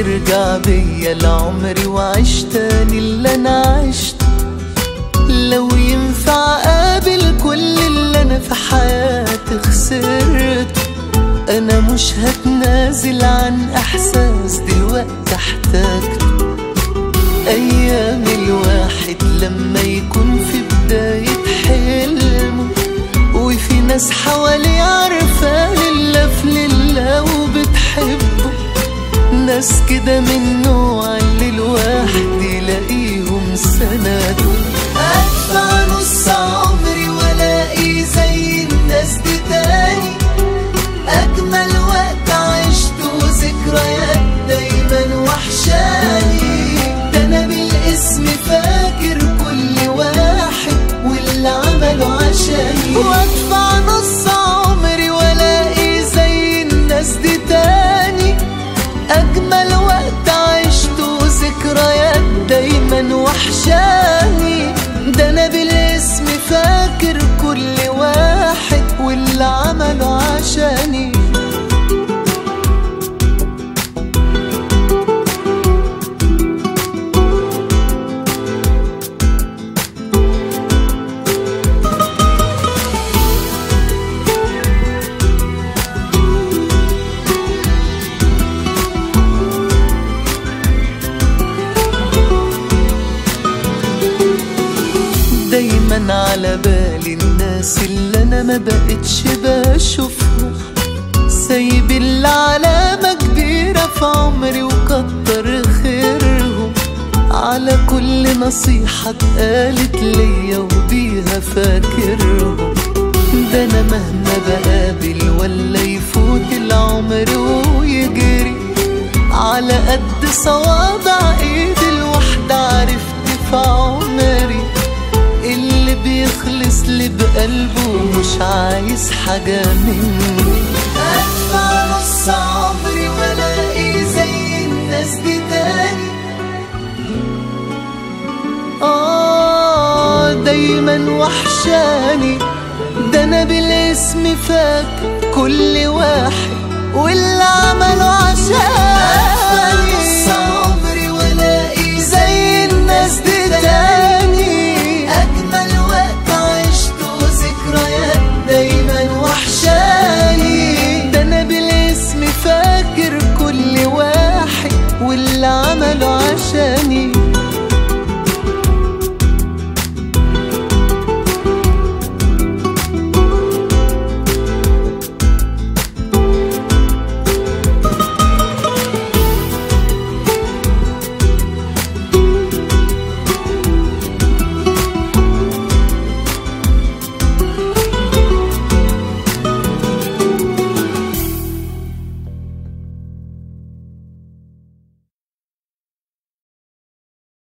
ارجع بيا لعمري وعيش تاني اللي أنا عشته لو ينفع أقابل كل اللي أنا في حياتي خسرته أنا مش هتنازل عن إحساس دلوقتي احتاجته أيام الواحد لما يكون في بداية حلمه وفي ناس حواليه ناس كده من نوع اللي الواحد يلاقيهم سند أدفع نص عمري والاقي زي الناس دي تاني. أجمل وقت عشته ذكريات دايما وحشاني. ده أنا بالاسم فاكر كل واحد واللي عمله عشاني. وأدفع دايما على بالي الناس اللي أنا ما بقتش بشوفهم. سايب اللي علامة كبيرة في عمري وكتر خيرهم. على كل نصيحة اتقالت ليا وبيها فاكرهم. ده أنا مهما بقابل ولا يفوت العمر ويجري. على قد صوابع مش عايز حاجة مني. أدفع نص عمري وألاقي زي الناس دي تاني. آه دايما وحشاني. ده أنا بالاسم فاكر كل واحد واللي عمله عشاني.